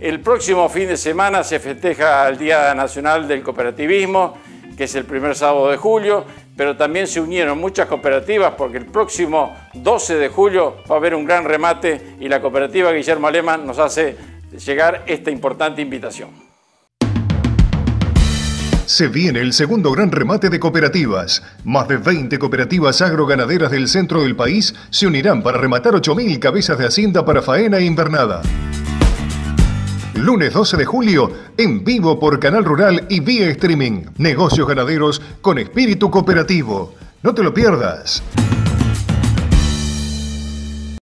El próximo fin de semana se festeja el Día Nacional del Cooperativismo, que es el primer sábado de julio, pero también se unieron muchas cooperativas porque el próximo 12 de julio va a haber un gran remate y la cooperativa Guillermo Alemán nos hace llegar esta importante invitación. Se viene el segundo gran remate de cooperativas. Más de 20 cooperativas agroganaderas del centro del país se unirán para rematar 8.000 cabezas de hacienda para faena e invernada. Lunes 12 de julio, en vivo por Canal Rural y vía streaming. Negocios ganaderos con espíritu cooperativo. No te lo pierdas.